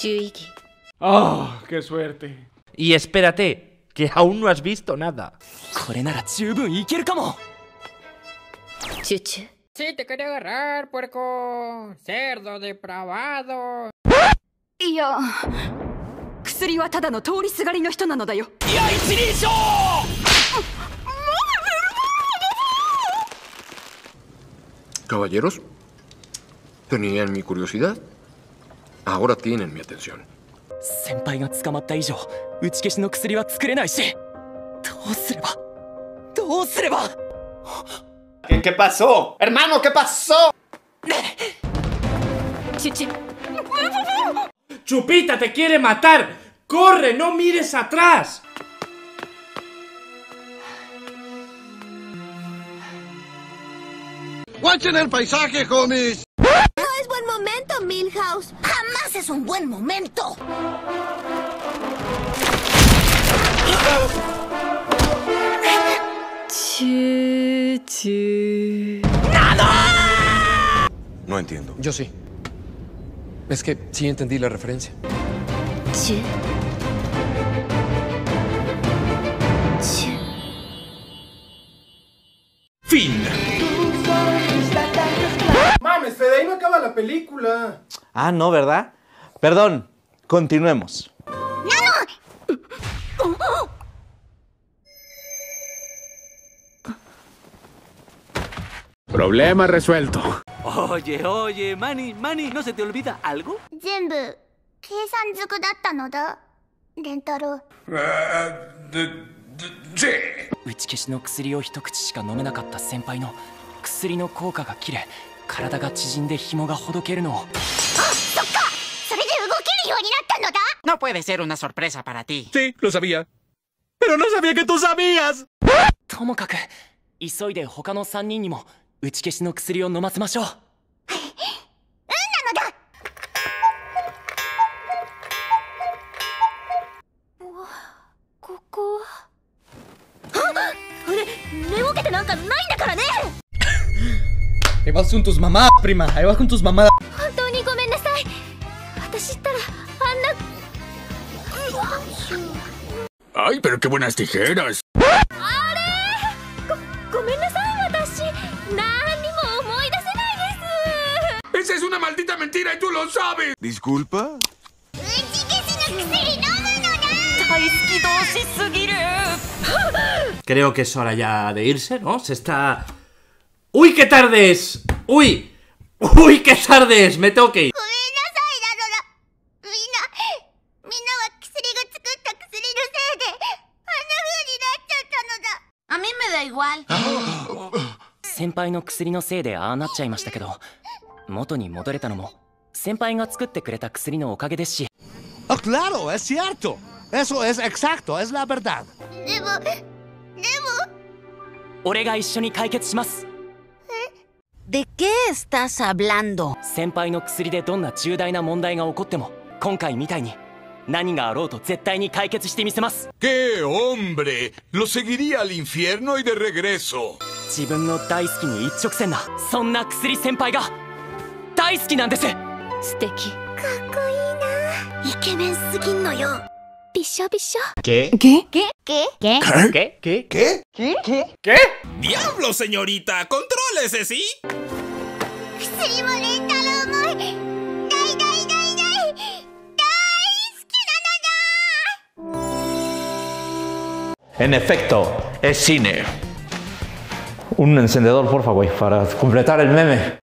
注意義 ¡Oh, qué suerte! Y espérate, que aún no has visto nada. これなら十分いけるかもチュチュ Sí, te quería agarrar, puerco. Cerdo depravado. いや薬はただの通りすがりの人なのだよいや一人称 Caballeros, ¿tenían mi curiosidad? Ahora tienen mi atención. 先輩が捕まった以上打ち消しの薬は作れないしどうすればどうすれば ¿Qué, qué pasó? ¡Hermano, qué pasó! チュチュ ¡Chupita te quiere matar! ¡Corre, no mires atrás! ¡Guachen el paisaje, homies! Milhouse. Jamás es un buen momento. ¡Nada! No entiendo. Yo sí. Es que sí entendí la referencia. ¿Sí? Fin ¡Mames, Fede, ahí no acaba la película! Ah, no, ¿verdad? Perdón, continuemos. Problema resuelto. Oye, oye, Manny, Manny, ¿no se te olvida algo? 全部計算づくだったのだレンタル打ち消しの薬を一口しか飲めなかった先輩の薬の効果が切れ 体が縮んで紐がほどけるのをそっかそれで動けるようになったのだ No puede ser una sorpresa para ti. Sí, lo sabía. Pero no sabía que tú sabías. ともかく急いで他の3人にも打ち消しの薬を飲ませましょうここはあ俺寝ぼけてなんかないんだからね Vas con tus mamadas, prima. Ahí vas con tus mamadas. ¡Ay, pero qué buenas tijeras! ¡Esa es una maldita mentira y tú lo sabes! ¿Disculpa? Creo que es hora ya de irse, ¿no? Se está ¡Uy, qué tarde es! ¡Uy! ¡Uy, qué tarde es! Me tengo que ir. ごめんなさいなのだみんなみんなは薬が作った薬のせいであんな風になっちゃったのだ A mí me da igual 先輩の薬のせいでああなっちゃいましたけど元に戻れたのも先輩が作ってくれた薬のおかげですし ¡Ah, claro! ¡Es cierto! Eso es exacto, es la verdad. でもでも俺が一緒に解決します ¿De qué estás hablando? 先輩の薬でどんな重大な問題が起こっても今回みたいに何があろうと絶対に解決してみせます ¡Qué hombre! Lo seguiría al infierno y de regreso. 自分の大好きに一直線なそんな薬先輩が大好きなんです素敵かっこいいなイケメンすぎんのよびしょびしょ ¿Qué? ゲゲゲゲ ¿Qué? ¿Qué? ¡Diablo, señorita! ¡Contrólese, sí! 薬もレンタルも大大大大大好きなのだ En efecto, es cine. Un encendedor, por favor, para completar el meme.